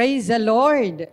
Praise the Lord!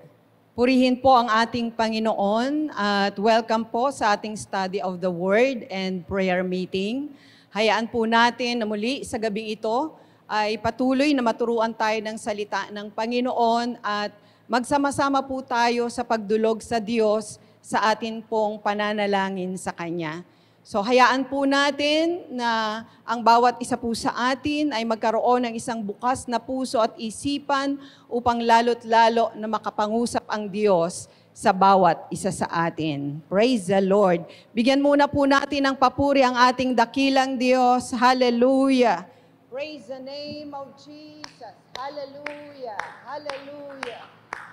Purihin po ang ating Panginoon at welcome po sa ating study of the Word and prayer meeting. Hayaan po natin na muli sa gabing ito ay patuloy na maturuan tayo ng salita ng Panginoon at magsama-sama po tayo sa pagdulog sa Diyos sa atin pong pananalangin sa Kanya. So hayaan po natin na ang bawat isa po sa atin ay magkaroon ng isang bukas na puso at isipan upang lalo't lalo na makapangusap ang Diyos sa bawat isa sa atin. Praise the Lord. Bigyan muna po natin ng papuri ang ating dakilang Diyos. Hallelujah. Praise the name of Jesus. Hallelujah. Hallelujah.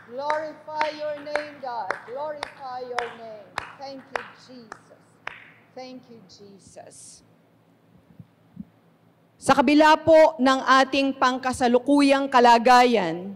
Glorify your name, God. Glorify your name. Thank you, Jesus. Thank you, Jesus. Sa kabila po ng ating pangkasalukuyang kalagayan,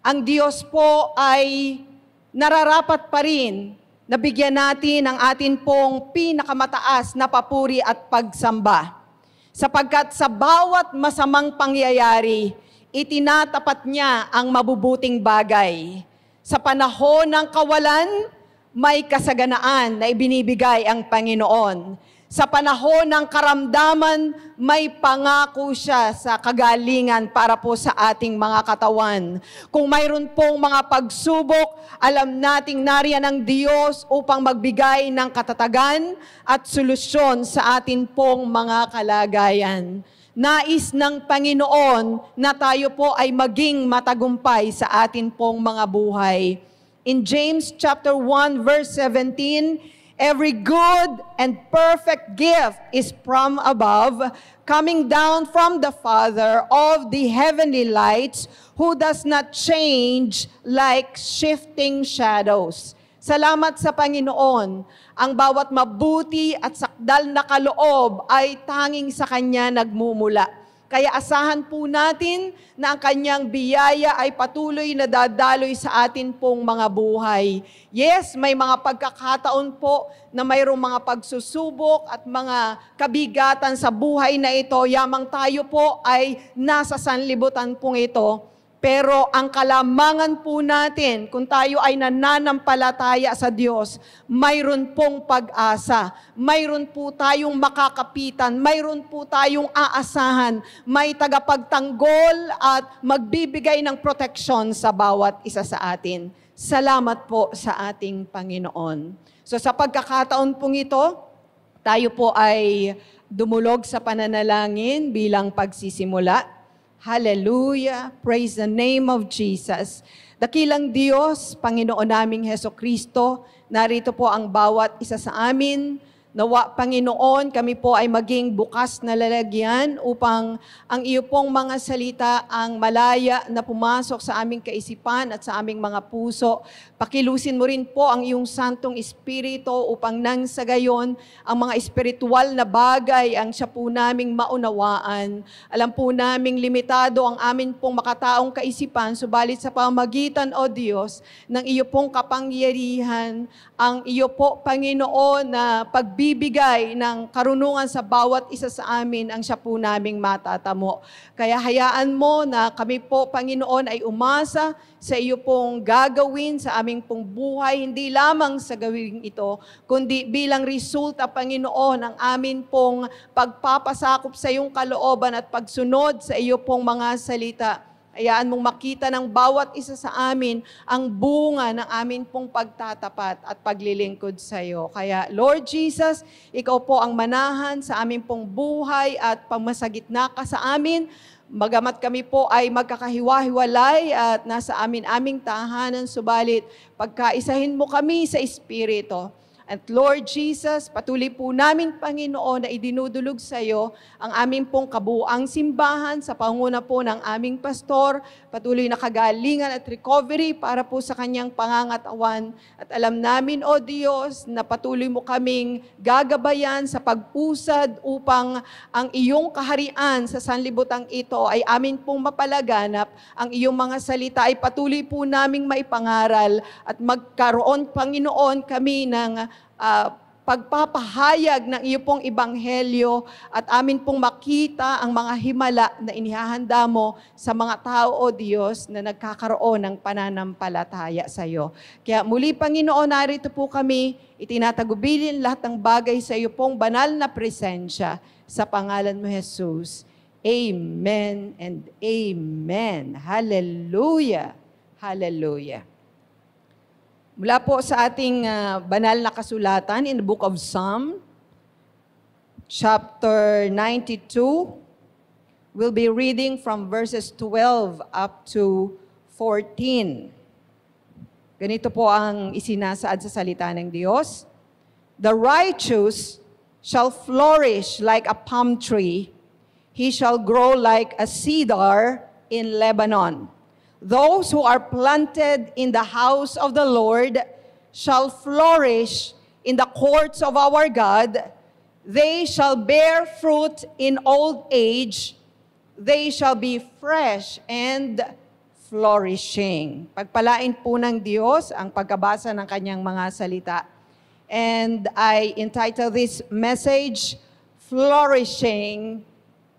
ang Diyos po ay nararapat pa rin na bigyan natin ang atin pong pinakamataas na papuri at pagsamba. Sapagkat sa bawat masamang pangyayari, itinatapat niya ang mabubuting bagay. Sa panahon ng kawalan, may kasaganaan na ibinibigay ang Panginoon. Sa panahon ng karamdaman, may pangako siya sa kagalingan para po sa ating mga katawan. Kung mayroon pong mga pagsubok, alam nating nariyan ang Diyos upang magbigay ng katatagan at solusyon sa atin pong mga kalagayan. Nais ng Panginoon na tayo po ay maging matagumpay sa atin pong mga buhay. In James chapter 1 verse 17, every good and perfect gift is from above, coming down from the Father of the heavenly lights, who does not change like shifting shadows. Salamat sa Panginoon. Ang bawat mabuti at sakdal na kaloob ay tanging sa Kanya nagmumula. Kaya asahan po natin na ang kanyang biyaya ay patuloy na dadaloy sa atin pong mga buhay. Yes, may mga pagkakataon po na mayroong mga pagsusubok at mga kabigatan sa buhay na ito. Yamang tayo po ay nasa sanlibutan pong ito pero ang kalamangan po natin, kung tayo ay nananampalataya sa Diyos, mayroon pong pag-asa. Mayroon po tayong makakapitan. Mayroon po tayong aasahan. May tagapagtanggol at magbibigay ng proteksyon sa bawat isa sa atin. Salamat po sa ating Panginoon. So sa pagkakataon pong ito, tayo po ay dumulog sa pananalangin bilang pagsisimula. Hallelujah. Praise the name of Jesus. Dakilang Diyos, Panginoon naming Heso Kristo, narito po ang bawat isa sa amin Nawa, Panginoon, kami po ay maging bukas na lalagyan upang ang iyo pong mga salita ang malaya na pumasok sa aming kaisipan at sa aming mga puso. Pakilusin mo rin po ang iyong Santong Espiritu upang nang sa gayon, ang mga espiritual na bagay ang siya po naming maunawaan. Alam po naming limitado ang amin pong makataong kaisipan, subalit sa pamagitan, O Diyos, ng iyo pong kapangyarihan, ang iyo po, Panginoon, na pagbibigay nagbibigay ng karunungan sa bawat isa sa amin ang siya po naming matatamo. Kaya hayaan mo na kami po, Panginoon, ay umasa sa iyo pong gagawin sa aming pong buhay, hindi lamang sa gawin ito, kundi bilang resulta, Panginoon, ng amin pong pagpapasakop sa iyong kalooban at pagsunod sa iyo pong mga salita Hayaan mong makita ng bawat isa sa amin ang bunga ng amin pong pagtatapat at paglilingkod sa iyo. Kaya, Lord Jesus, ikaw po ang manahan sa amin pong buhay at pagmasagitna ka sa amin. Magamat kami po ay magkakahiwa-hiwalay at nasa amin aming tahanan, subalit pagkaisahin mo kami sa Espiritu at Lord Jesus, patuloy po namin, Panginoon, na idinudulog sa iyo ang aming pong kabuang simbahan sa panguna po ng aming pastor, patuloy na kagalingan at recovery para po sa kanyang pangangatawan. At alam namin, O Diyos, na patuloy mo kaming gagabayan sa pagpusad upang ang iyong kaharian sa sanlibutang ito ay amin pong mapalaganap. Ang iyong mga salita ay patuloy po naming maipangaral at magkaroon, Panginoon, kami ng uh, pagpapahayag ng iyo pong ibanghelyo at amin pong makita ang mga himala na inihahanda mo sa mga tao, O Diyos, na nagkakaroon ng pananampalataya sa iyo. Kaya muli, Panginoon, narito po kami, itinatagubilin lahat ng bagay sa iyo pong banal na presensya sa pangalan mo, Jesus. Amen and Amen. Hallelujah. Hallelujah. Mula po sa ating uh, banal na kasulatan in the book of Psalm, chapter 92, we'll be reading from verses 12 up to 14. Ganito po ang isinasaad sa salita ng Diyos. The righteous shall flourish like a palm tree. He shall grow like a cedar in Lebanon. Those who are planted in the house of the Lord shall flourish in the courts of our God. They shall bear fruit in old age. They shall be fresh and flourishing. Pagpalain po ng Diyos ang pagkabasa ng kanyang mga salita. And I entitle this message, Flourishing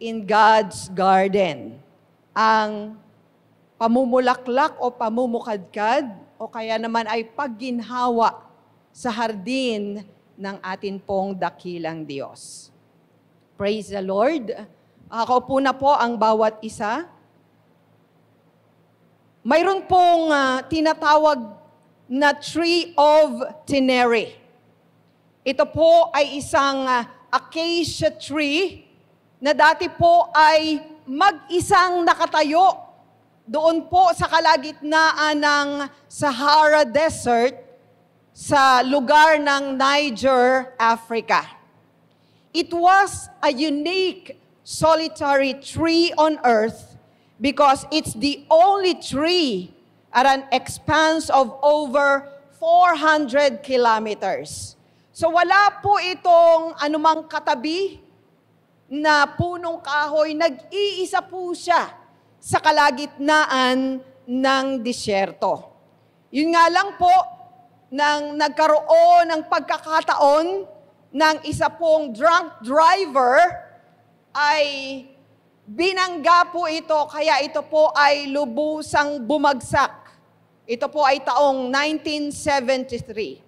in God's Garden. Ang pamumulaklak o pamumukadkad o kaya naman ay pagginhawa sa hardin ng atin pong dakilang Diyos. Praise the Lord. Ako na po ang bawat isa. Mayroon pong uh, tinatawag na Tree of Tenere. Ito po ay isang uh, acacia tree na dati po ay mag-isang nakatayo doon po sa kalagitnaan ng Sahara Desert sa lugar ng Niger, Africa. It was a unique solitary tree on earth because it's the only tree at an expanse of over 400 kilometers. So wala po itong anumang katabi na punong kahoy, nag-iisa po siya sa kalagitnaan ng disyerto. Yun nga lang po, nang nagkaroon ng pagkakataon ng isa pong drunk driver, ay binangga po ito, kaya ito po ay lubusang bumagsak. Ito po ay taong 1973.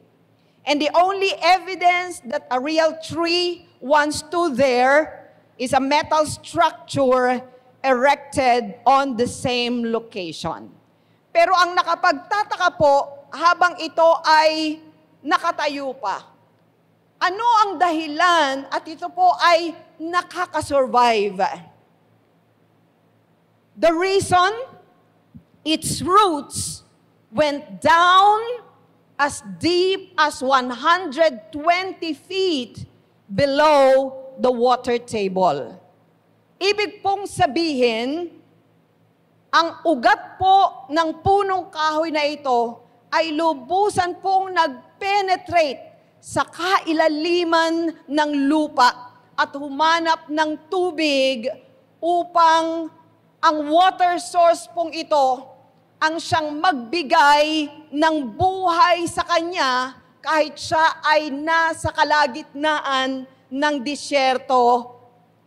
And the only evidence that a real tree once stood there is a metal structure erected on the same location. Pero ang nakapagtataka po, habang ito ay nakatayo pa, ano ang dahilan at ito po ay nakakasurvive? The reason, its roots went down as deep as 120 feet below the water table. Ibig pong sabihin, ang ugat po ng punong kahoy na ito ay lubusan pong nag-penetrate sa kailaliman ng lupa at humanap ng tubig upang ang water source pong ito ang siyang magbigay ng buhay sa kanya kahit siya ay nasa kalagitnaan ng disyerto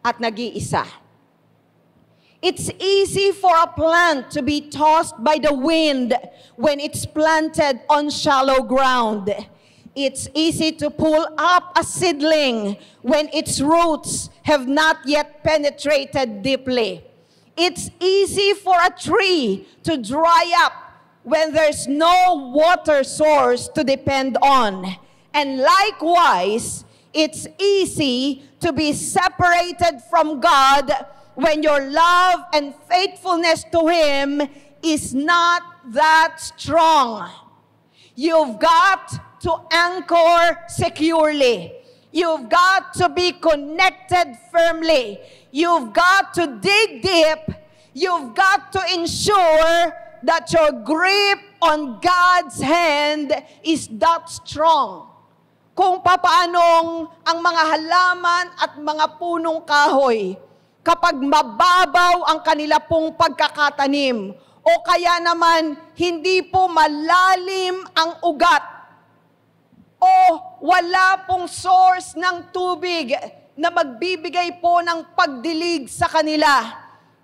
at nag-iisa. It's easy for a plant to be tossed by the wind when it's planted on shallow ground. It's easy to pull up a seedling when its roots have not yet penetrated deeply. It's easy for a tree to dry up when there's no water source to depend on. And likewise, it's easy to be separated from God when your love and faithfulness to Him is not that strong. You've got to anchor securely. You've got to be connected firmly. You've got to dig deep. You've got to ensure that your grip on God's hand is that strong. Kung papaanong ang mga halaman at mga punong kahoy kapag mababaw ang kanila pong pagkakatanim o kaya naman hindi po malalim ang ugat. o wala pong source ng tubig na magbibigay po ng pagdilig sa kanila,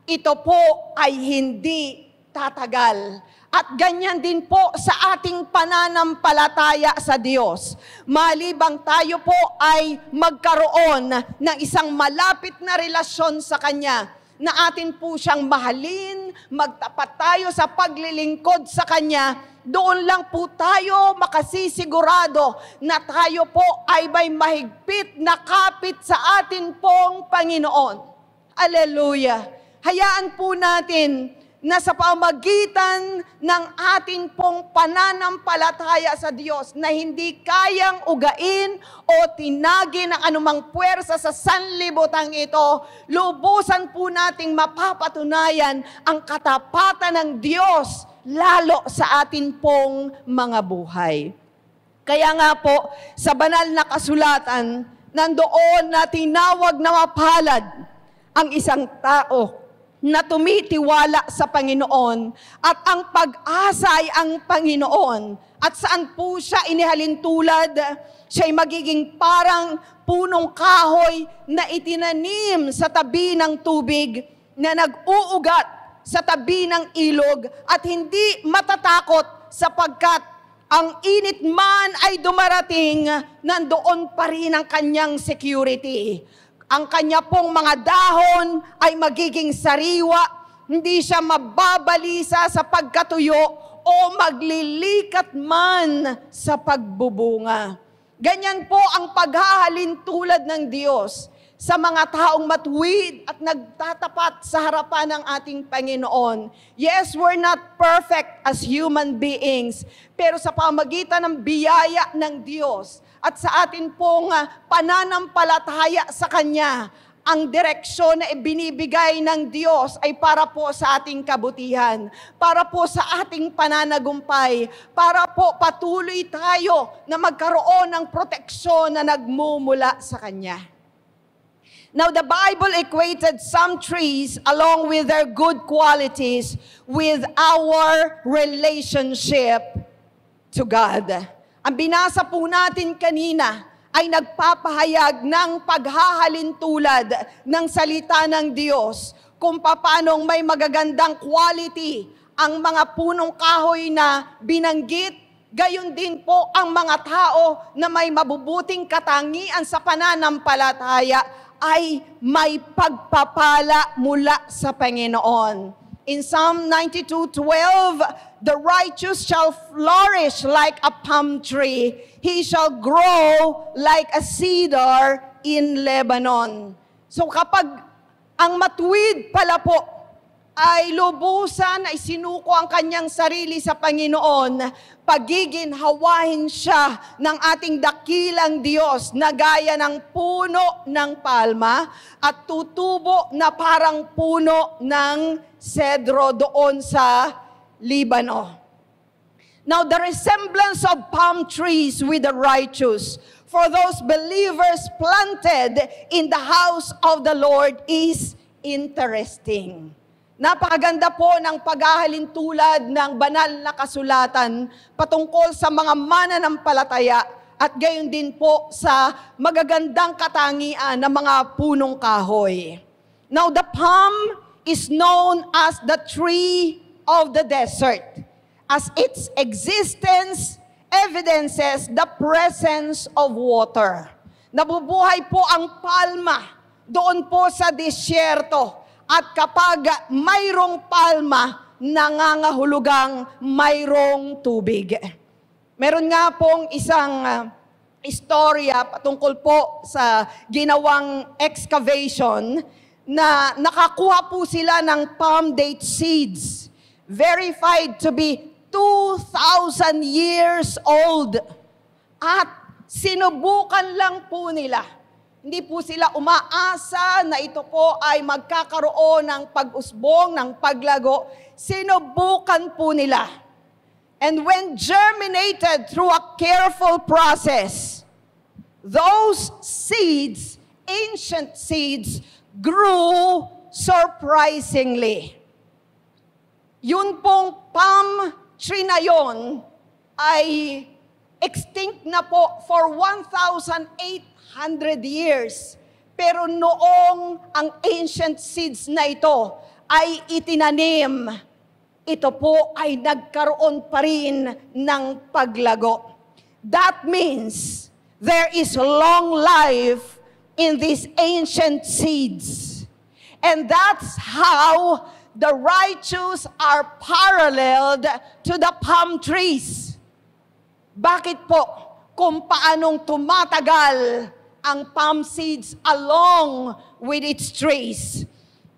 ito po ay hindi tatagal. At ganyan din po sa ating pananampalataya sa Diyos. Malibang tayo po ay magkaroon ng isang malapit na relasyon sa Kanya, na atin po siyang mahalin, magtapat tayo sa paglilingkod sa Kanya, doon lang po tayo makasisigurado na tayo po ay may mahigpit na kapit sa atin pong Panginoon. Aleluya! Hayaan po natin na sa pamagitan ng atin pong pananampalataya sa Diyos na hindi kayang ugain o tinagi ng anumang puwersa sa sanlibutan ito, lubusan po nating mapapatunayan ang katapatan ng Diyos lalo sa atin pong mga buhay. Kaya nga po, sa banal na kasulatan, nandoon na tinawag na mapalad ang isang tao na tumitiwala sa Panginoon at ang pag-asa ay ang Panginoon. At saan po siya inihalin tulad? Siya'y magiging parang punong kahoy na itinanim sa tabi ng tubig na nag-uugat sa tabi ng ilog at hindi matatakot sapagkat ang init man ay dumarating, nandoon pa rin ang kanyang security ang kanya pong mga dahon ay magiging sariwa, hindi siya mababalisa sa pagkatuyo o maglilikat man sa pagbubunga. Ganyan po ang paghahalin tulad ng Diyos sa mga taong matuwid at nagtatapat sa harapan ng ating Panginoon. Yes, we're not perfect as human beings, pero sa pamagitan ng biyaya ng Diyos, at sa atin pong uh, pananampalataya sa Kanya, ang direksyon na ibinibigay ng Diyos ay para po sa ating kabutihan, para po sa ating pananagumpay, para po patuloy tayo na magkaroon ng proteksyon na nagmumula sa Kanya. Now, the Bible equated some trees along with their good qualities with our relationship to God. Ang binasa po natin kanina ay nagpapahayag ng paghahalin tulad ng salita ng Diyos kung paano may magagandang quality ang mga punong kahoy na binanggit Gayon din po ang mga tao na may mabubuting katangian sa pananampalataya ay may pagpapala mula sa Panginoon. In Psalm 92:12, the righteous shall flourish like a palm tree. He shall grow like a cedar in Lebanon. So kapag ang matuwid pala po ay lubusan ay sinuko ang kanyang sarili sa Panginoon, pagiginhawahin siya ng ating dakilang Diyos na gaya ng puno ng palma at tutubo na parang puno ng cedro doon sa Libano. Now, the resemblance of palm trees with the righteous for those believers planted in the house of the Lord is interesting. Napakaganda po ng paghahalin tulad ng banal na kasulatan patungkol sa mga mananampalataya at gayon din po sa magagandang katangian ng mga punong kahoy. Now the palm is known as the tree of the desert as its existence evidences the presence of water. Nabubuhay po ang palma doon po sa disyerto at kapag mayroong palma, nangangahulugang mayroong tubig. Meron nga pong isang uh, istorya patungkol po sa ginawang excavation na nakakuha po sila ng palm date seeds verified to be 2,000 years old. At sinubukan lang po nila hindi po sila umaasa na ito po ay magkakaroon ng pag-usbong, ng paglago. Sinubukan po nila. And when germinated through a careful process, those seeds, ancient seeds, grew surprisingly. Yun pong palm tree na yon ay extinct na po for 1,800 years. Pero noong ang ancient seeds na ito ay itinanim, ito po ay nagkaroon pa rin ng paglago. That means there is long life in these ancient seeds. And that's how the righteous are paralleled to the palm trees. Bakit po? Kung paanong tumatagal ang palm seeds along with its trees.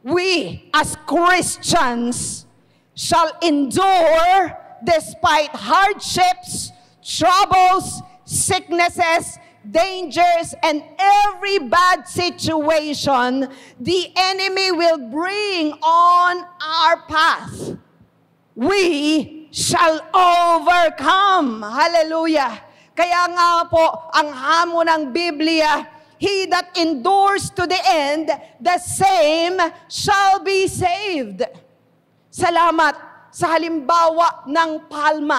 We, as Christians, shall endure despite hardships, troubles, sicknesses, dangers, and every bad situation the enemy will bring on our path. We shall overcome. Hallelujah. Kaya nga po, ang hamon ng Biblia, He that endures to the end, the same shall be saved. Salamat sa halimbawa ng palma,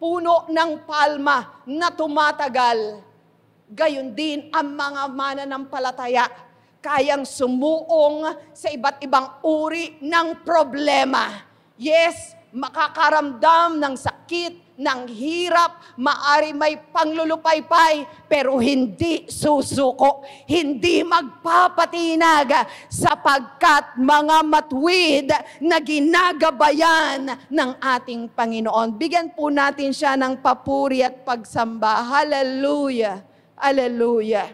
puno ng palma na tumatagal. Gayon din ang mga mananampalataya, kayang sumuong sa iba't ibang uri ng problema. Yes, makakaramdam ng sakit, ng hirap, maari may panglulupaypay, pero hindi susuko, hindi magpapatinag, sapagkat mga matwid na ginagabayan ng ating Panginoon. Bigyan po natin siya ng papuri at pagsamba. Hallelujah! Hallelujah!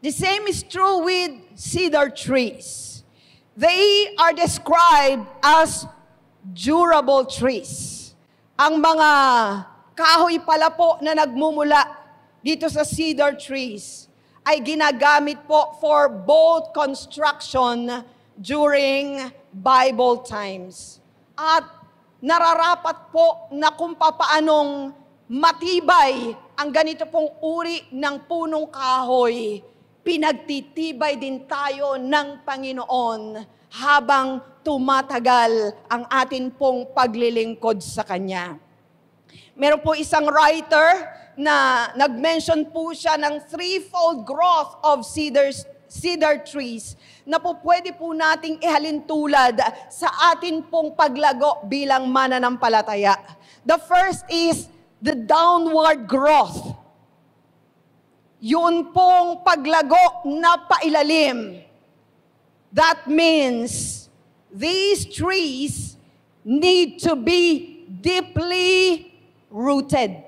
The same is true with cedar trees. They are described as durable trees ang mga kahoy pala po na nagmumula dito sa cedar trees ay ginagamit po for both construction during Bible times. At nararapat po na kung papaanong matibay ang ganito pong uri ng punong kahoy, pinagtitibay din tayo ng Panginoon habang tumatagal ang atin pong paglilingkod sa Kanya. Meron po isang writer na nag-mention po siya ng threefold growth of cedars, cedar trees na po pwede po nating ihalin tulad sa atin pong paglago bilang mananampalataya. The first is the downward growth. Yun pong paglago na pailalim That means these trees need to be deeply rooted.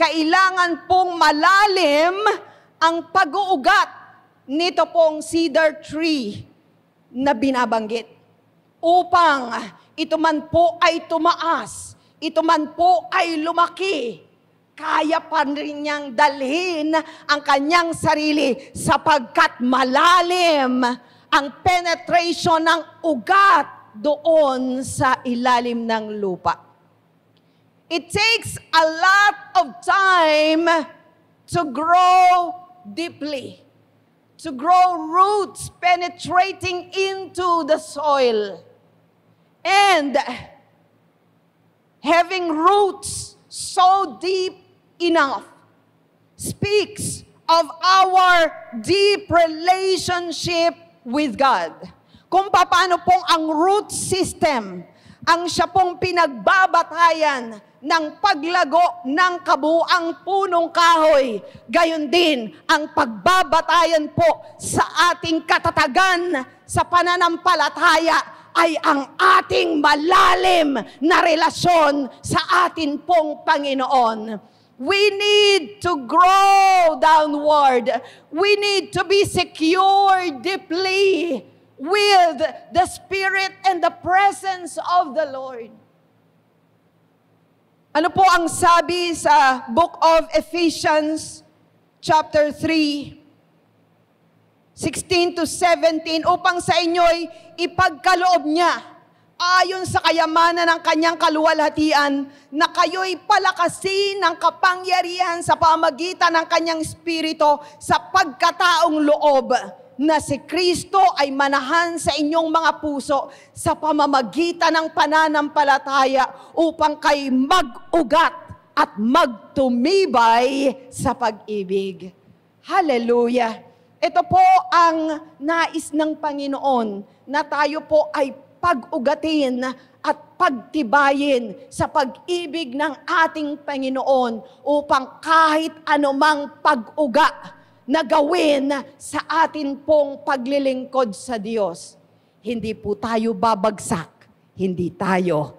Kailangan pong malalim ang pag-uugat nito pong cedar tree na binabanggit. Upang ito man po ay tumaas, ito man po ay lumaki, kaya pa rin niyang dalhin ang kanyang sarili sapagkat malalim ang penetration ng ugat doon sa ilalim ng lupa. It takes a lot of time to grow deeply, to grow roots penetrating into the soil. And having roots so deep enough speaks of our deep relationship with God. Kung paano pong ang root system, ang siya pong pinagbabatayan ng paglago ng kabuang punong kahoy. Gayon din ang pagbabatayan po sa ating katatagan sa pananampalataya ay ang ating malalim na relasyon sa atin pong Panginoon. We need to grow downward. We need to be secure deeply with the Spirit and the presence of the Lord. Ano po ang sabi sa Book of Ephesians chapter 3 16 to 17 upang sa inyo'y ipagkaloob niya ayon sa kayamanan ng kanyang kaluwalhatian, na kayo'y palakasin ng kapangyarihan sa pamagitan ng kanyang espiritu sa pagkataong loob na si Kristo ay manahan sa inyong mga puso sa pamamagitan ng pananampalataya upang kay mag-ugat at magtumibay sa pag-ibig. Hallelujah! Ito po ang nais ng Panginoon na tayo po ay pag-ugatin at pagtibayin sa pag-ibig ng ating Panginoon upang kahit anumang pag-uga na gawin sa atin pong paglilingkod sa Diyos, hindi po tayo babagsak, hindi tayo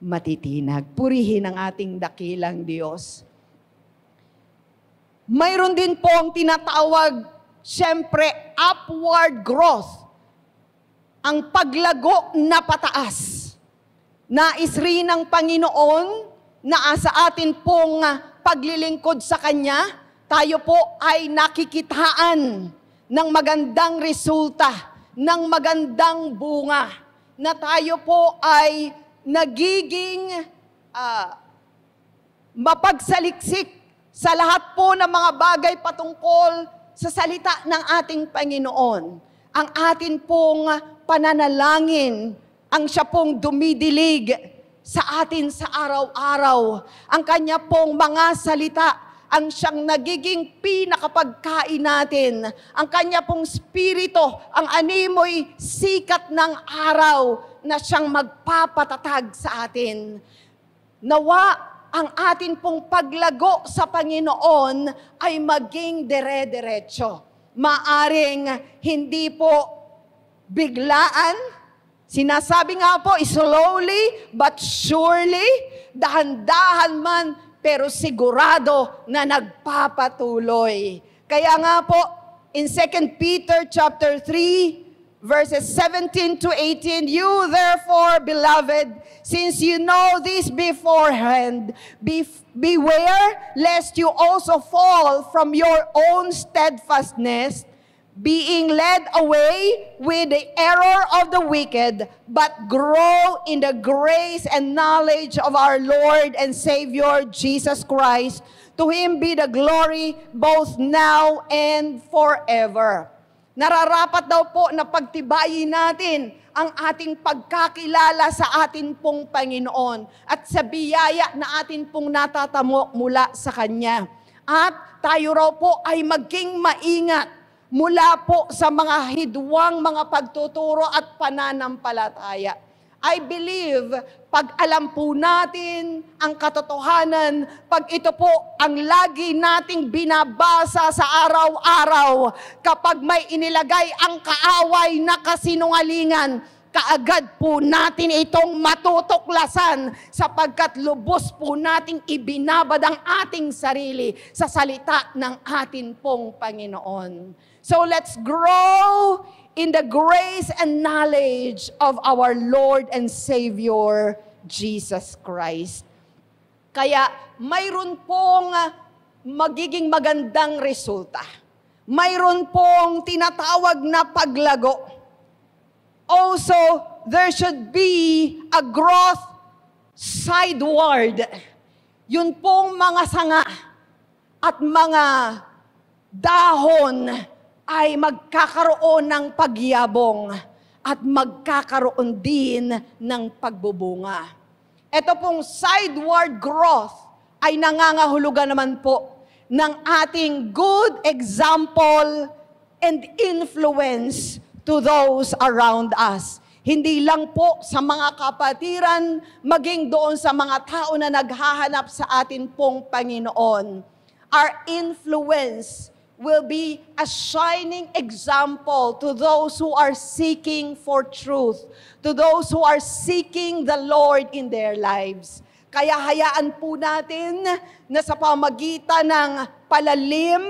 matitinag. Purihin ang ating dakilang Diyos. Mayroon din po ang tinatawag, syempre, upward growth. Ang paglago na pataas. Nais rin ng Panginoon na sa atin pong paglilingkod sa Kanya, tayo po ay nakikitaan ng magandang resulta, ng magandang bunga, na tayo po ay nagiging uh, mapagsaliksik sa lahat po ng mga bagay patungkol sa salita ng ating Panginoon. Ang atin pong pananalangin, ang siya pong dumidilig sa atin sa araw-araw. Ang kanya pong mga salita, ang siyang nagiging pinakapagkain natin. Ang kanya pong spirito, ang animoy sikat ng araw na siyang magpapatatag sa atin. Nawa ang atin pong paglago sa Panginoon ay maging dere-derecho. Maaring hindi po biglaan, sinasabi nga po, slowly but surely, dahan-dahan man, pero sigurado na nagpapatuloy. Kaya nga po, in 2 Peter chapter 3, verses 17 to 18, You therefore, beloved, since you know this beforehand, be, beware lest you also fall from your own steadfastness, being led away with the error of the wicked, but grow in the grace and knowledge of our Lord and Savior Jesus Christ. To him be the glory both now and forever. Nararapat daw po na pagtibayin natin ang ating pagkakilala sa atin pong Panginoon at sa biyaya na atin pong natatamo mula sa Kanya. At tayo raw po ay maging maingat mula po sa mga hidwang mga pagtuturo at pananampalataya. I believe, pag alam po natin ang katotohanan, pag ito po ang lagi nating binabasa sa araw-araw, kapag may inilagay ang kaaway na kasinungalingan, kaagad po natin itong matutuklasan sapagkat lubos po nating ibinabad ang ating sarili sa salita ng atin pong Panginoon. So let's grow in the grace and knowledge of our Lord and Savior, Jesus Christ. Kaya mayroon pong magiging magandang resulta. Mayroon pong tinatawag na paglago. Also, there should be a growth sideward. Yun pong mga sanga at mga dahon ay magkakaroon ng pagyabong at magkakaroon din ng pagbubunga. Ito pong sideward growth ay nangangahulugan naman po ng ating good example and influence to those around us. Hindi lang po sa mga kapatiran, maging doon sa mga tao na naghahanap sa atin pong Panginoon. Our influence will be a shining example to those who are seeking for truth, to those who are seeking the Lord in their lives. Kaya hayaan po natin na sa pamagitan ng palalim,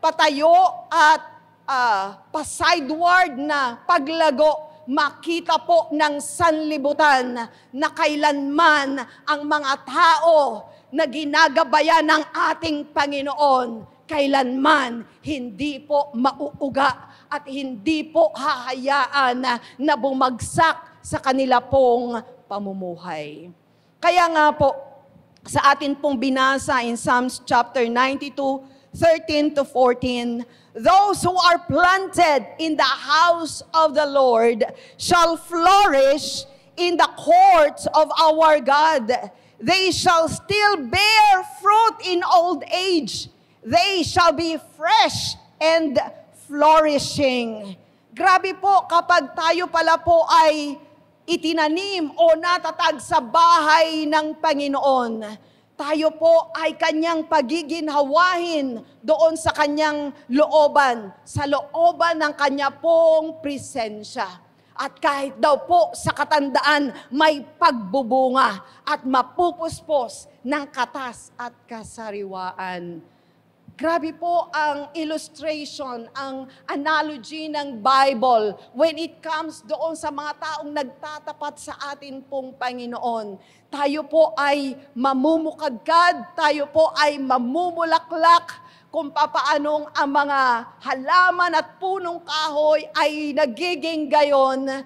patayo at uh, pa-sideward na paglago, makita po ng sanlibutan na kailanman ang mga tao na ginagabayan ng ating Panginoon kailanman hindi po mauuga at hindi po hahayaan na, na bumagsak sa kanila pong pamumuhay. Kaya nga po, sa atin pong binasa in Psalms chapter 92, 13 to 14, Those who are planted in the house of the Lord shall flourish in the courts of our God. They shall still bear fruit in old age. They shall be fresh and flourishing. Grabe po kapag tayo pala po ay itinanim o natatag sa bahay ng Panginoon. Tayo po ay kanyang pagiginhawahin doon sa kanyang looban, sa looban ng kanya pong presensya. At kahit daw po sa katandaan may pagbubunga at mapupuspos ng katas at kasariwaan. Grabe po ang illustration, ang analogy ng Bible when it comes doon sa mga taong nagtatapat sa atin pong Panginoon. Tayo po ay mamumukadkad, tayo po ay mamumulaklak kung papaanong ang mga halaman at punong kahoy ay nagiging gayon.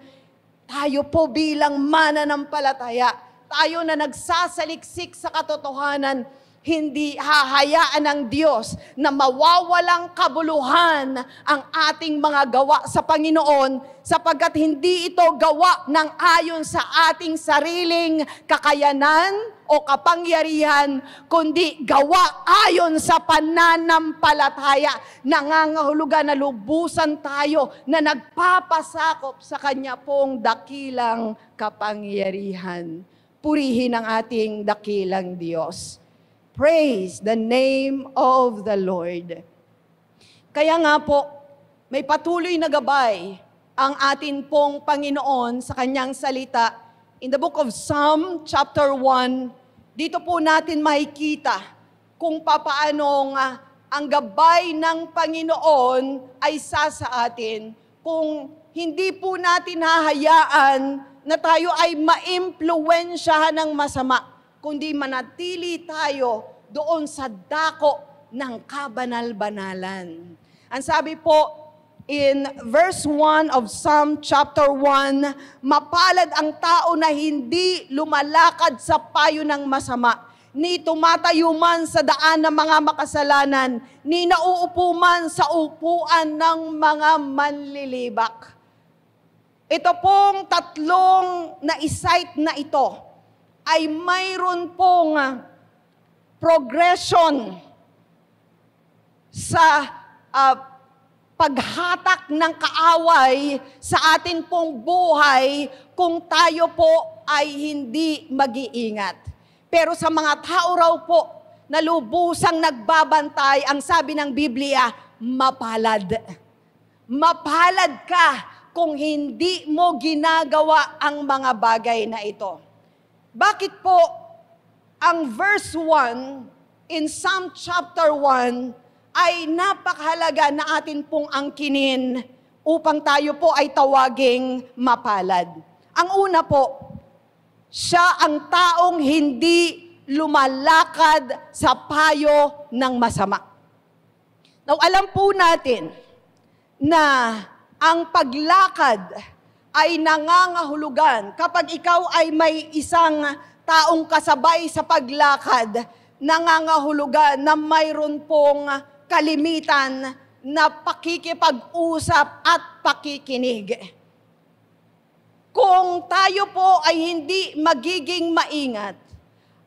Tayo po bilang mananampalataya, tayo na nagsasaliksik sa katotohanan, hindi hahayaan ng Diyos na mawawalang kabuluhan ang ating mga gawa sa Panginoon sapagkat hindi ito gawa ng ayon sa ating sariling kakayanan o kapangyarihan, kundi gawa ayon sa pananampalataya. Nangangahulugan na lubusan tayo na nagpapasakop sa Kanya pong dakilang kapangyarihan. Purihin ang ating dakilang Diyos. Praise the name of the Lord. Kaya nga po, may patuloy na gabay ang atin pong Panginoon sa kanyang salita. In the book of Psalm chapter 1, dito po natin makikita kung papaanong ang gabay ng Panginoon ay sa sa atin kung hindi po natin hahayaan na tayo ay maimpluwensyahan ng masama kundi manatili tayo doon sa dako ng kabanal-banalan. Ang sabi po in verse 1 of Psalm chapter 1, mapalad ang tao na hindi lumalakad sa payo ng masama, ni tumatayo man sa daan ng mga makasalanan, ni nauupo man sa upuan ng mga manlilibak. Ito pong tatlong na-cite na ito ay mayroon pong ah, progression sa uh, paghatak ng kaaway sa atin pong buhay kung tayo po ay hindi mag-iingat. Pero sa mga tao raw po na lubusang nagbabantay, ang sabi ng Biblia, mapalad. Mapalad ka kung hindi mo ginagawa ang mga bagay na ito. Bakit po ang verse 1 in Psalm chapter 1 ay napakahalaga na atin pong angkinin upang tayo po ay tawaging mapalad. Ang una po, siya ang taong hindi lumalakad sa payo ng masama. Now, alam po natin na ang paglakad ay nangangahulugan. Kapag ikaw ay may isang taong kasabay sa paglakad, nangangahulugan na mayroon pong kalimitan na pakikipag-usap at pakikinig. Kung tayo po ay hindi magiging maingat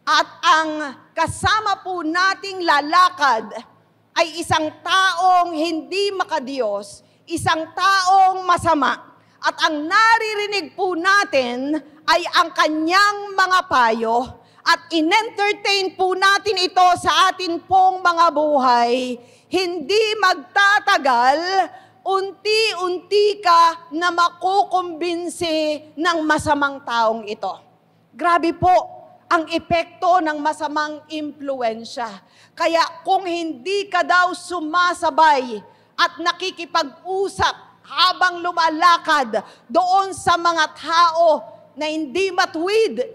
at ang kasama po nating lalakad ay isang taong hindi makadiyos, isang taong masama, at ang naririnig po natin ay ang kanyang mga payo at in-entertain po natin ito sa atin pong mga buhay, hindi magtatagal, unti-unti ka na makukumbinsi ng masamang taong ito. Grabe po ang epekto ng masamang impluensya. Kaya kung hindi ka daw sumasabay at nakikipag-usap habang lumalakad doon sa mga tao na hindi matuwid.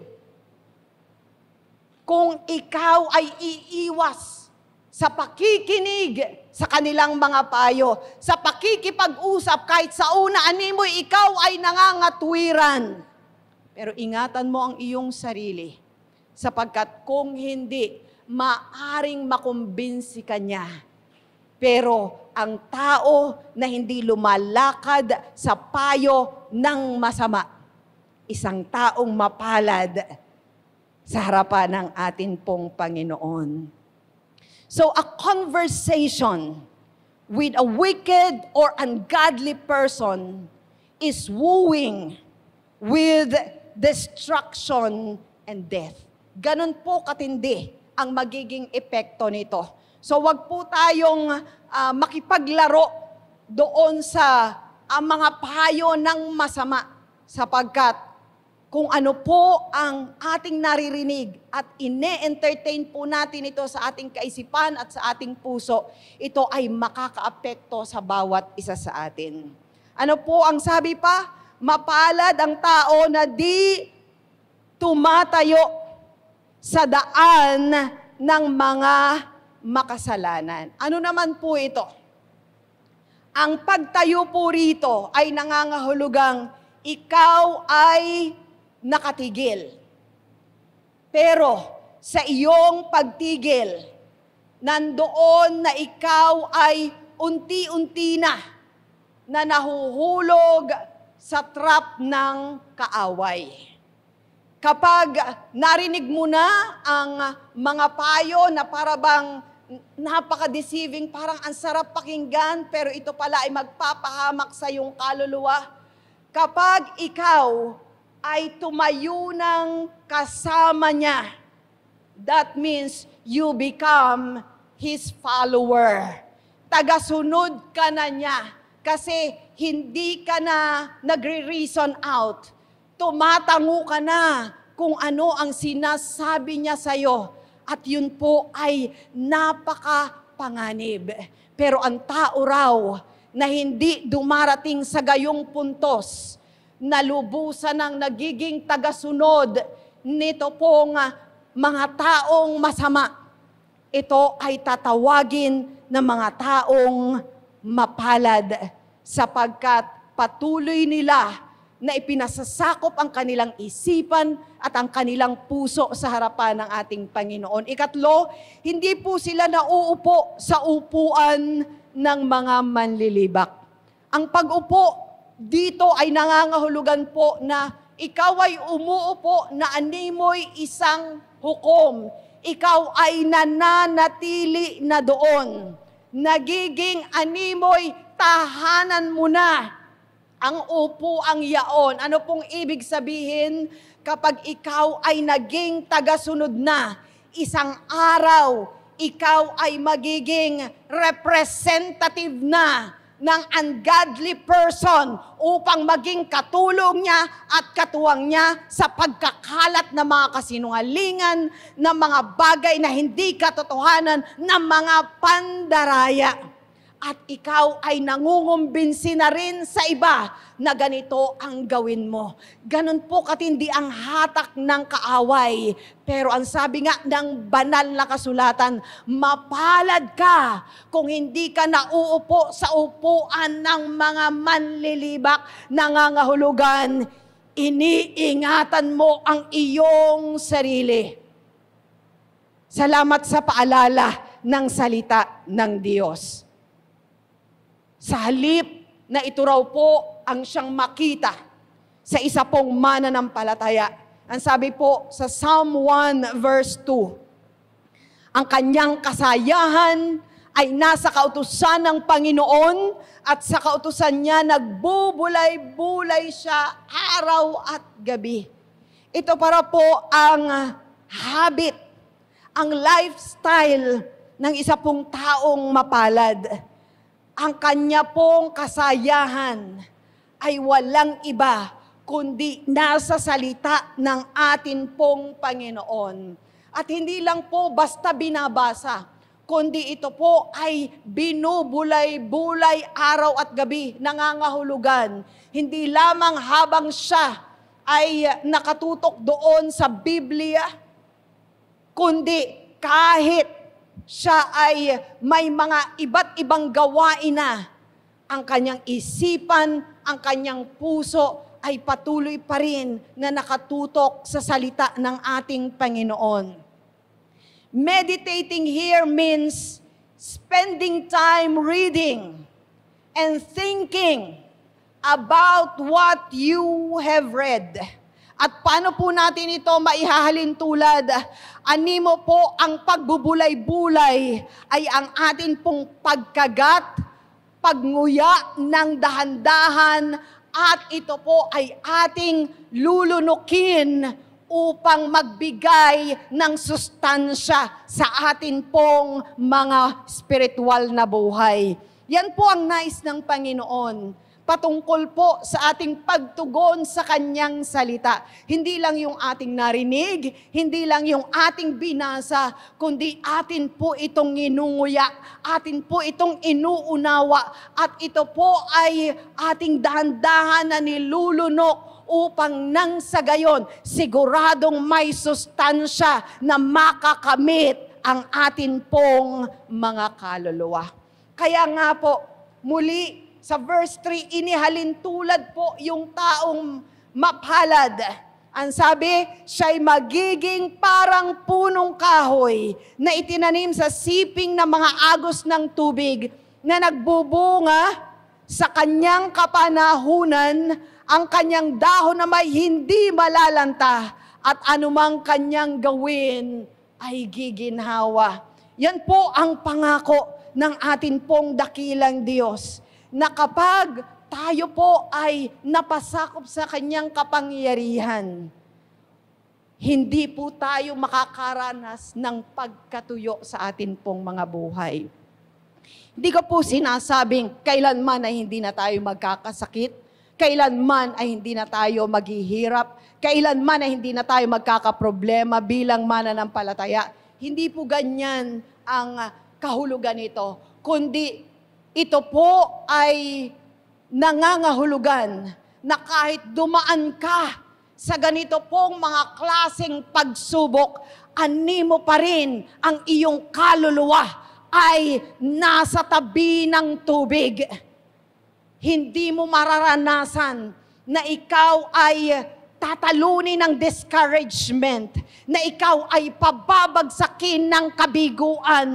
Kung ikaw ay iiwas sa pakikinig sa kanilang mga payo, sa pakikipag-usap kahit sa una animoy ikaw ay nangangatwiran. Pero ingatan mo ang iyong sarili sapagkat kung hindi, maaring makumbinsi ka niya. Pero ang tao na hindi lumalakad sa payo ng masama. Isang taong mapalad. sa harapan ng atin pong Panginoon. So a conversation with a wicked or ungodly person is wooing with destruction and death. Ganon po katindi ang magiging epekto nito. So wag po tayong uh, makipaglaro doon sa uh, mga payo ng masama sapagkat kung ano po ang ating naririnig at ine-entertain po natin ito sa ating kaisipan at sa ating puso, ito ay makakaapekto sa bawat isa sa atin. Ano po ang sabi pa? Mapalad ang tao na di tumatayo sa daan ng mga makasalanan. Ano naman po ito? Ang pagtayo po rito ay nangangahulugang ikaw ay nakatigil. Pero sa iyong pagtigil, nandoon na ikaw ay unti-unti na na nahuhulog sa trap ng kaaway. Kapag narinig mo na ang mga payo na parabang napaka-deceiving, parang ang sarap pakinggan, pero ito pala ay magpapahamak sa iyong kaluluwa. Kapag ikaw ay tumayo ng kasama niya, that means you become His follower. Tagasunod ka na niya kasi hindi ka na nagre-reason out tumatango ka na kung ano ang sinasabi niya sa iyo. At yun po ay napaka-panganib. Pero ang tao raw na hindi dumarating sa gayong puntos, na lubusan ng nagiging tagasunod nito pong mga taong masama. Ito ay tatawagin ng mga taong mapalad sapagkat patuloy nila na ipinasasakop ang kanilang isipan at ang kanilang puso sa harapan ng ating Panginoon. Ikatlo, hindi po sila nauupo sa upuan ng mga manlilibak. Ang pag-upo dito ay nangangahulugan po na ikaw ay umuupo na animoy isang hukom. Ikaw ay nananatili na doon. Nagiging animoy tahanan mo na ang upo ang yaon. Ano pong ibig sabihin kapag ikaw ay naging tagasunod na, isang araw, ikaw ay magiging representative na ng ungodly person upang maging katulong niya at katuwang niya sa pagkakalat ng mga kasinungalingan, ng mga bagay na hindi katotohanan, ng mga pandaraya at ikaw ay nangungumbinsi na rin sa iba na ganito ang gawin mo. Ganon po katindi ang hatak ng kaaway. Pero ang sabi nga ng banal na kasulatan, mapalad ka kung hindi ka nauupo sa upuan ng mga manlilibak nangangahulugan. Iniingatan mo ang iyong sarili. Salamat sa paalala ng salita ng Diyos. Sa halip na ito raw po ang siyang makita sa isa pong mananampalataya. Ang sabi po sa Psalm 1 verse 2, ang kanyang kasayahan ay nasa kautusan ng Panginoon at sa kautusan niya nagbubulay-bulay siya araw at gabi. Ito para po ang habit, ang lifestyle ng isa pong taong mapalad ang kanya pong kasayahan ay walang iba kundi nasa salita ng atin pong Panginoon. At hindi lang po basta binabasa, kundi ito po ay binubulay-bulay araw at gabi, nangangahulugan. Hindi lamang habang siya ay nakatutok doon sa Biblia, kundi kahit siya ay may mga iba't ibang gawain na. Ang kanyang isipan, ang kanyang puso ay patuloy pa rin na nakatutok sa salita ng ating Panginoon. Meditating here means spending time reading and thinking about what you have read, At paano po natin ito maihahalin tulad? Animo po ang pagbubulay-bulay ay ang atin pong pagkagat, pagnguya ng dahan-dahan at ito po ay ating lulunukin upang magbigay ng sustansya sa atin pong mga spiritual na buhay. Yan po ang nais ng Panginoon patungkol po sa ating pagtugon sa kanyang salita. Hindi lang yung ating narinig, hindi lang yung ating binasa, kundi atin po itong inunguya, atin po itong inuunawa, at ito po ay ating dahan-dahan na nilulunok upang nang sa gayon, siguradong may sustansya na makakamit ang atin pong mga kaluluwa. Kaya nga po, muli, sa verse 3, inihalin tulad po yung taong mapalad. Ang sabi, siya'y magiging parang punong kahoy na itinanim sa siping ng mga agos ng tubig na nagbubunga sa kanyang kapanahunan ang kanyang dahon na may hindi malalanta at anumang kanyang gawin ay giginhawa. Yan po ang pangako ng atin pong dakilang Diyos na kapag tayo po ay napasakop sa kanyang kapangyarihan, hindi po tayo makakaranas ng pagkatuyo sa atin pong mga buhay. Hindi ko po sinasabing kailanman ay hindi na tayo magkakasakit, kailanman ay hindi na tayo maghihirap, kailanman ay hindi na tayo magkakaproblema bilang mananampalataya. Hindi po ganyan ang kahulugan nito, kundi ito po ay nangangahulugan na kahit dumaan ka sa ganito pong mga klaseng pagsubok, animo pa rin ang iyong kaluluwa ay nasa tabi ng tubig. Hindi mo mararanasan na ikaw ay tatalunin ng discouragement, na ikaw ay pababagsakin ng kabiguan,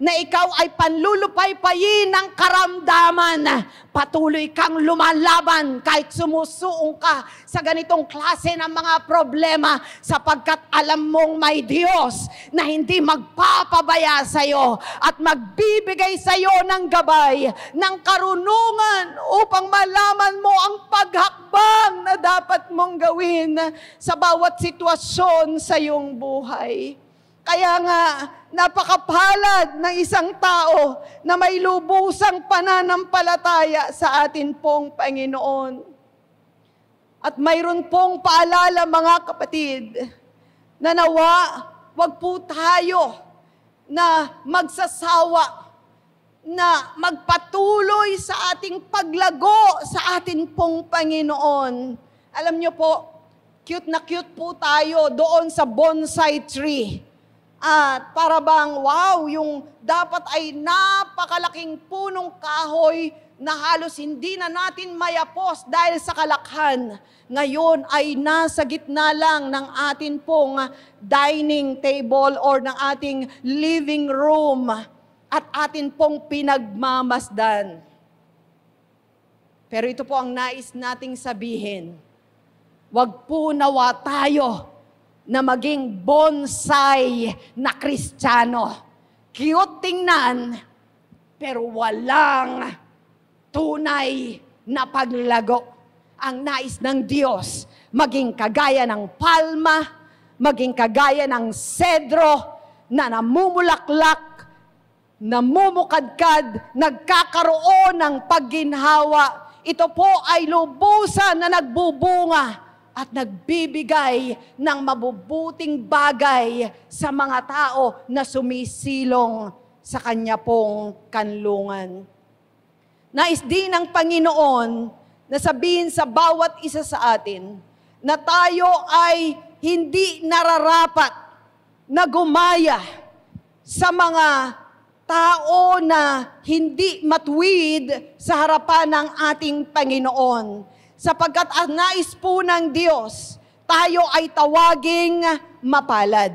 na ikaw ay panlulupaypayin ng karamdaman, patuloy kang lumalaban kahit sumusuong ka sa ganitong klase ng mga problema sapagkat alam mong may Diyos na hindi magpapabaya sa iyo at magbibigay sa iyo ng gabay, ng karunungan upang malaman mo ang paghakbang na dapat mong gawin sa bawat sitwasyon sa iyong buhay. Kaya nga, napakapalad ng isang tao na may lubusang pananampalataya sa atin pong Panginoon. At mayroon pong paalala mga kapatid, na nawa, wag po tayo na magsasawa na magpatuloy sa ating paglago sa atin pong Panginoon. Alam niyo po, cute na cute po tayo doon sa bonsai tree. At para bang, wow, yung dapat ay napakalaking punong kahoy na halos hindi na natin mayapos dahil sa kalakhan. Ngayon ay nasa gitna lang ng atin pong dining table or ng ating living room at atin pong pinagmamasdan. Pero ito po ang nais nating sabihin. Huwag po nawa tayo na maging bonsai na kristyano. Cute tingnan, pero walang tunay na paglago. Ang nais ng Diyos, maging kagaya ng palma, maging kagaya ng sedro na namumulaklak, namumukadkad, nagkakaroon ng pagginhawa. Ito po ay lubusan na nagbubunga at nagbibigay ng mabubuting bagay sa mga tao na sumisilong sa kanya pong kanlungan. Nais din ng Panginoon na sabihin sa bawat isa sa atin na tayo ay hindi nararapat na gumaya sa mga tao na hindi matuwid sa harapan ng ating Panginoon sapagkat nais po ng Diyos, tayo ay tawaging mapalad.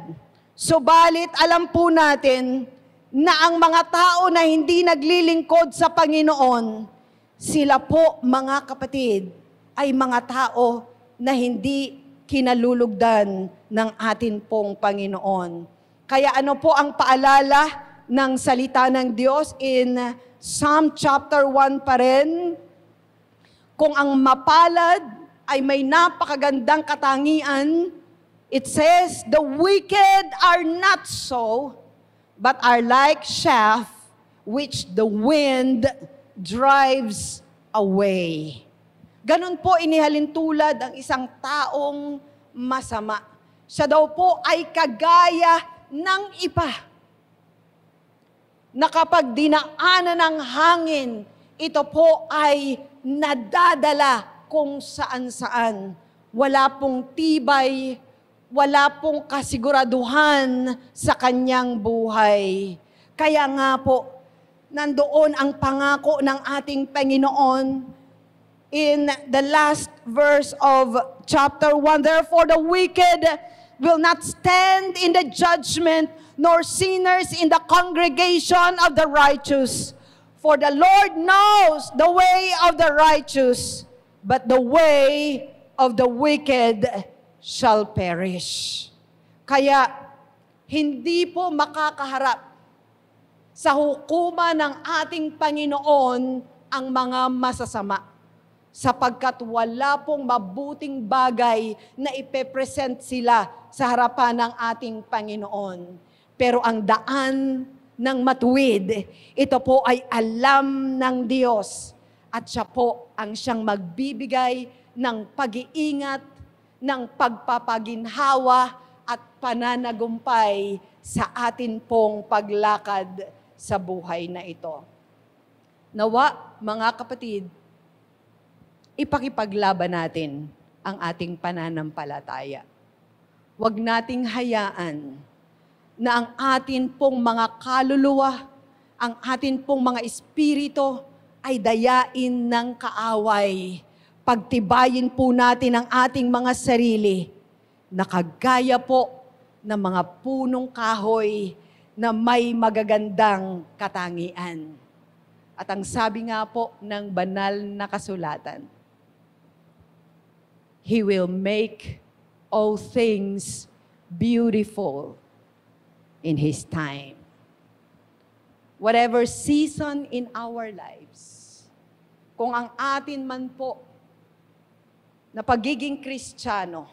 Subalit alam po natin na ang mga tao na hindi naglilingkod sa Panginoon, sila po mga kapatid ay mga tao na hindi kinalulugdan ng atin pong Panginoon. Kaya ano po ang paalala ng salita ng Diyos in Psalm chapter 1 pa rin? Kung ang mapalad ay may napakagandang katangian, it says, The wicked are not so, but are like chaff which the wind drives away. Ganon po inihalin tulad ang isang taong masama. Siya daw po ay kagaya ng ipa na kapag dinaanan ng hangin, ito po ay nadadala kung saan-saan. Wala pong tibay, wala pong kasiguraduhan sa kanyang buhay. Kaya nga po, nandoon ang pangako ng ating Panginoon in the last verse of chapter 1. Therefore, the wicked will not stand in the judgment, nor sinners in the congregation of the righteous. For the Lord knows the way of the righteous, but the way of the wicked shall perish. Kaya, hindi po makakaharap sa hukuman ng ating Panginoon ang mga masasama sapagkat wala pong mabuting bagay na ipepresent sila sa harapan ng ating Panginoon. Pero ang daan ng matuwid, ito po ay alam ng Diyos at siya po ang siyang magbibigay ng pag-iingat, ng pagpapaginhawa at pananagumpay sa atin pong paglakad sa buhay na ito. Nawa, mga kapatid, ipakipaglaban natin ang ating pananampalataya. Huwag nating hayaan na ang atin pong mga kaluluwa, ang atin pong mga espiritu ay dayain ng kaaway. Pagtibayin po natin ang ating mga sarili na kagaya po ng mga punong kahoy na may magagandang katangian. At ang sabi nga po ng banal na kasulatan, He will make all things beautiful in His time. Whatever season in our lives, kung ang atin man po na pagiging kristyano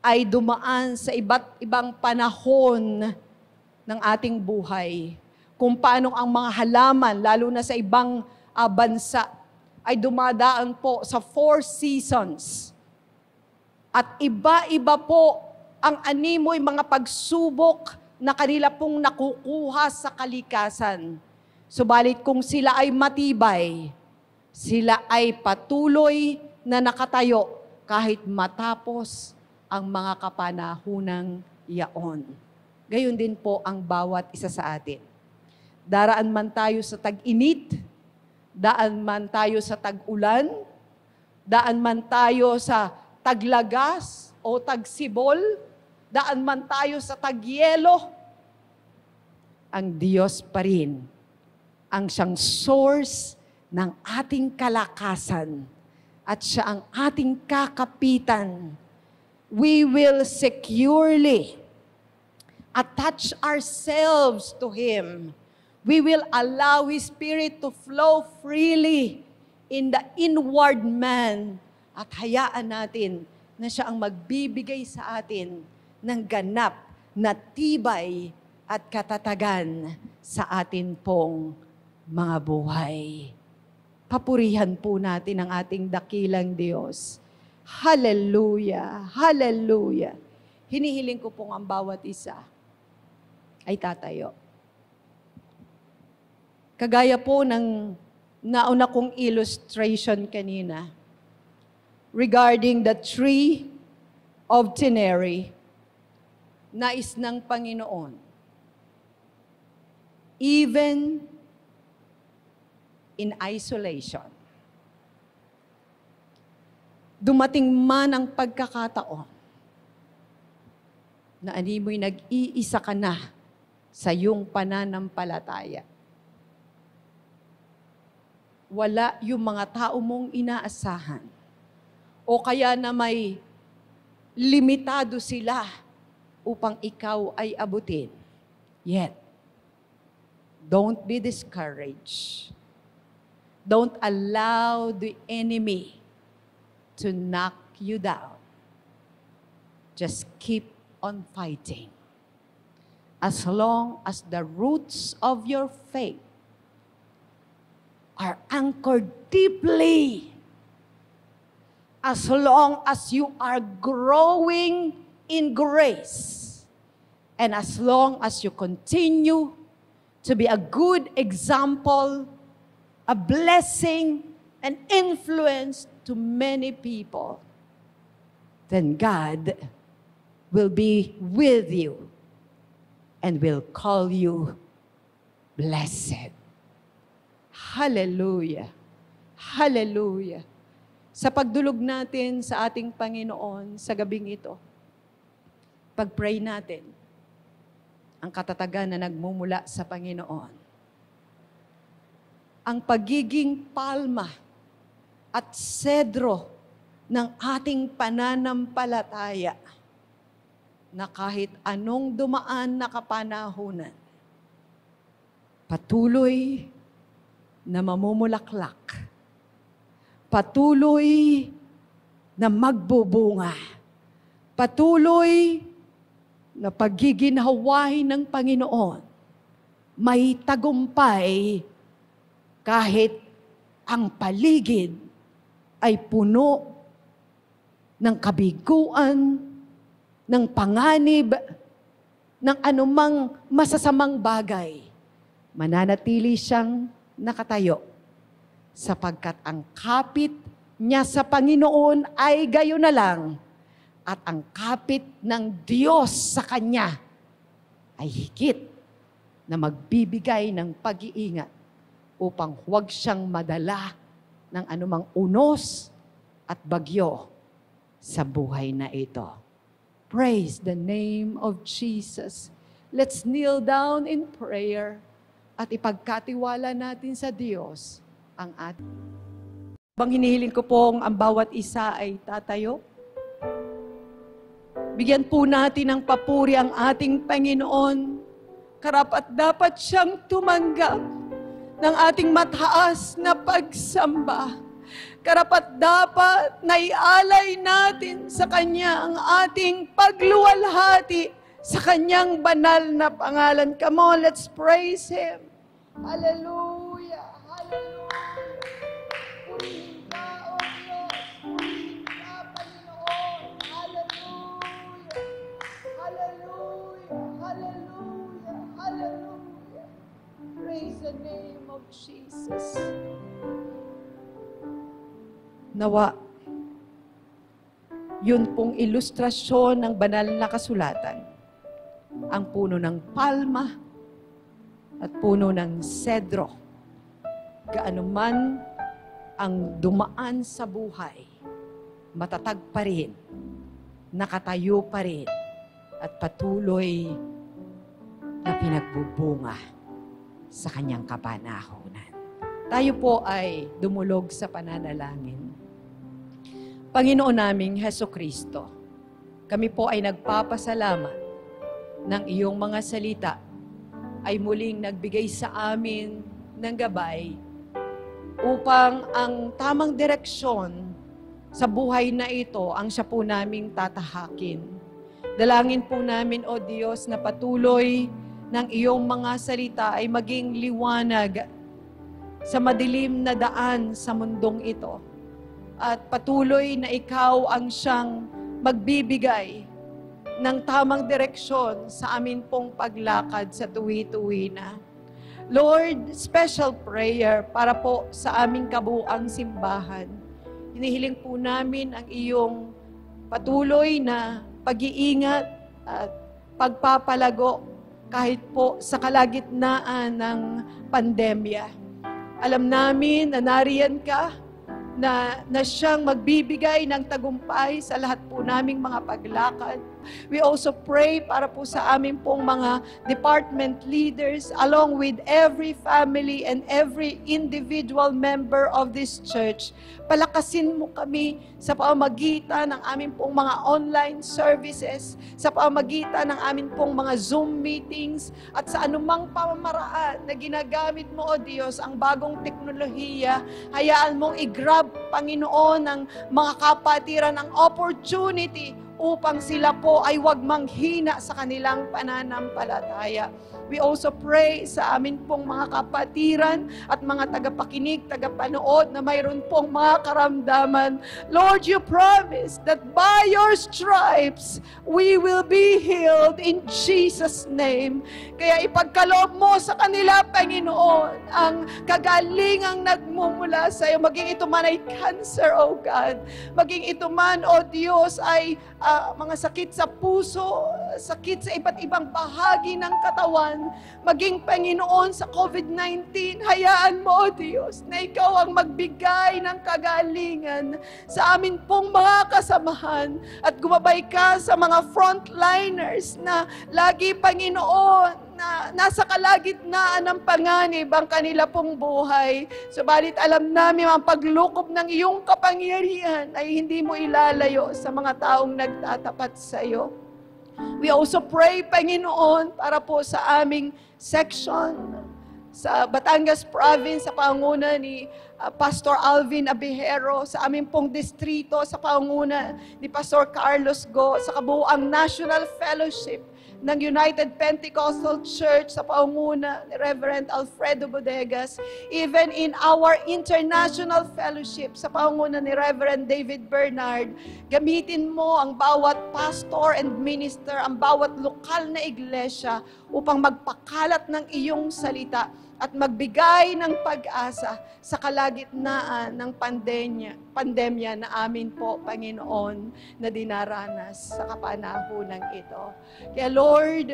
ay dumaan sa iba't ibang panahon ng ating buhay, kung paano ang mga halaman, lalo na sa ibang uh, bansa, ay dumadaan po sa four seasons at iba-iba po ang animoy mga pagsubok na kanila pong nakukuha sa kalikasan. Subalit kung sila ay matibay, sila ay patuloy na nakatayo kahit matapos ang mga kapanahunang yaon. Gayon din po ang bawat isa sa atin. Daraan man tayo sa tag-init, daan man tayo sa tag-ulan, daan man tayo sa taglagas o tagsibol, daan man tayo sa tagyelo, ang Diyos pa rin ang siyang source ng ating kalakasan at siya ang ating kakapitan. We will securely attach ourselves to Him. We will allow His Spirit to flow freely in the inward man at hayaan natin na siya ang magbibigay sa atin ng ganap na tibay at katatagan sa atin pong mga buhay. Papurihan po natin ang ating dakilang Diyos. Hallelujah! Hallelujah! Hinihiling ko pong ang bawat isa ay tatayo. Kagaya po ng nauna kong illustration kanina, regarding the tree of Teneri, nais ng Panginoon. Even in isolation. Dumating man ang pagkakataon na animoy nag-iisa ka na sa iyong pananampalataya. Wala yung mga tao mong inaasahan o kaya na may limitado sila upang ikaw ay abutin. Yet, don't be discouraged. Don't allow the enemy to knock you down. Just keep on fighting. As long as the roots of your faith are anchored deeply, as long as you are growing in grace, and as long as you continue to be a good example, a blessing, an influence to many people, then God will be with you and will call you blessed. Hallelujah. Hallelujah. Sa pagdulog natin sa ating Panginoon sa gabing ito, pag-pray natin ang katatagan na nagmumula sa Panginoon. Ang pagiging palma at sedro ng ating pananampalataya na kahit anong dumaan na kapanahunan, patuloy na mamumulaklak, patuloy na magbubunga, patuloy na pagiginhawain ng Panginoon, may tagumpay kahit ang paligid ay puno ng kabiguan, ng panganib, ng anumang masasamang bagay, mananatili siyang nakatayo sapagkat ang kapit niya sa Panginoon ay gayo na lang at ang kapit ng Diyos sa Kanya ay higit na magbibigay ng pag-iingat upang huwag siyang madala ng anumang unos at bagyo sa buhay na ito. Praise the name of Jesus. Let's kneel down in prayer at ipagkatiwala natin sa Diyos ang ating. Bang hinihiling ko pong ang bawat isa ay tatayo. Bigyan po natin ng papuri ang ating Panginoon. Karapat dapat siyang tumanggap ng ating mataas na pagsamba. Karapat dapat na ialay natin sa Kanya ang ating pagluwalhati sa Kanyang banal na pangalan. Come on, let's praise Him. Hallelujah! Praise the name of Jesus. Nawa, yun pong ilustrasyon ng banal na kasulatan. Ang puno ng palma at puno ng sedro. Gaano man ang dumaan sa buhay, matatag pa rin, nakatayo pa rin, at patuloy na pinagbubunga sa kanyang kapanahonan. Tayo po ay dumulog sa pananalangin. Panginoon naming Heso Kristo, kami po ay nagpapasalamat ng iyong mga salita ay muling nagbigay sa amin ng gabay upang ang tamang direksyon sa buhay na ito ang siya po naming tatahakin. Dalangin po namin, O Diyos, na patuloy ng iyong mga salita ay maging liwanag sa madilim na daan sa mundong ito at patuloy na ikaw ang siyang magbibigay ng tamang direksyon sa amin pong paglakad sa tuwi-tuwi na. Lord, special prayer para po sa aming kabuang simbahan. Hinihiling po namin ang iyong patuloy na pag-iingat at pagpapalago kahit po sa kalagitnaan ng pandemya. Alam namin na nariyan ka na, na siyang magbibigay ng tagumpay sa lahat po naming mga paglakad. We also pray para po sa amin pong mga department leaders along with every family and every individual member of this church. Palakasin mo kami sa pamamagitan ng aming pong mga online services, sa pamamagitan ng aming pong mga Zoom meetings, at sa anumang pamamaraan na ginagamit mo, O Diyos, ang bagong teknolohiya. Hayaan mong i-grab, Panginoon, ng mga kapatiran ang opportunity upang sila po ay wag manghina sa kanilang pananampalataya. We also pray sa amin pong mga kapatiran at mga tagapakinig, tagapanood na mayroon pong mga karamdaman. Lord, you promised that by your stripes, we will be healed in Jesus' name. Kaya ipagkaloob mo sa kanila, Panginoon, ang kagalingang nagmumula sa iyo. Maging ito man ay cancer, O God. Maging ito man, O Diyos, ay ah, mga sakit sa puso, sakit sa iba't ibang bahagi ng katawan, maging Panginoon sa COVID-19, hayaan mo, O Diyos, na Ikaw ang magbigay ng kagalingan sa amin pong mga kasamahan at gumabay ka sa mga frontliners na lagi, Panginoon, na nasa kalagitnaan ng panganib ang kanila pong buhay. Subalit alam namin ang paglukob ng iyong kapangyarihan ay hindi mo ilalayo sa mga taong nagtatapat sa iyo. We also pray, Panginoon, para po sa aming section sa Batangas Province, sa panguna ni uh, Pastor Alvin Abihero, sa aming pong distrito, sa panguna ni Pastor Carlos Go, sa kabuuang National Fellowship ng United Pentecostal Church sa paunguna ni Reverend Alfredo Bodegas, even in our international fellowship sa paunguna ni Reverend David Bernard, gamitin mo ang bawat pastor and minister, ang bawat lokal na iglesia upang magpakalat ng iyong salita at magbigay ng pag-asa sa kalagitnaan ng pandemya, pandemya na amin po, Panginoon, na dinaranas sa kapanahunan ito. Kaya Lord,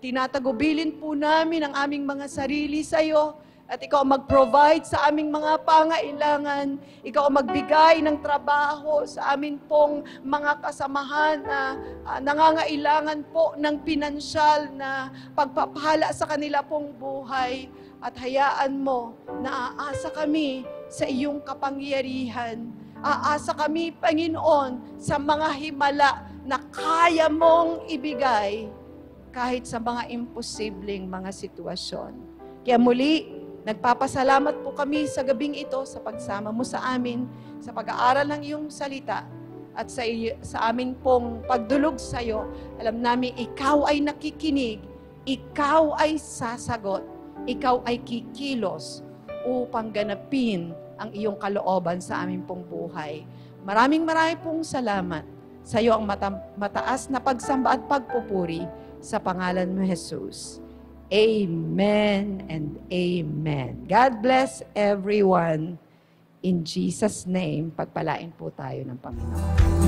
tinatagubilin po namin ang aming mga sarili sa iyo at ikaw mag-provide sa aming mga pangailangan. Ikaw ang magbigay ng trabaho sa amin pong mga kasamahan na ah, nangangailangan po ng pinansyal na pagpapala sa kanila pong buhay. At hayaan mo na aasa kami sa iyong kapangyarihan. Aasa kami, Panginoon, sa mga himala na kaya mong ibigay kahit sa mga imposibleng mga sitwasyon. Kaya muli, nagpapasalamat po kami sa gabing ito sa pagsama mo sa amin, sa pag-aaral ng iyong salita, at sa, iyo- sa amin pong pagdulog sa iyo. Alam namin, ikaw ay nakikinig, ikaw ay sasagot, ikaw ay kikilos upang ganapin ang iyong kalooban sa aming pong buhay. Maraming maraming pong salamat sa iyo ang mata- mataas na pagsamba at pagpupuri sa pangalan mo, Jesus. Amen and amen. God bless everyone. In Jesus' name, pagpalain po tayo ng Panginoon.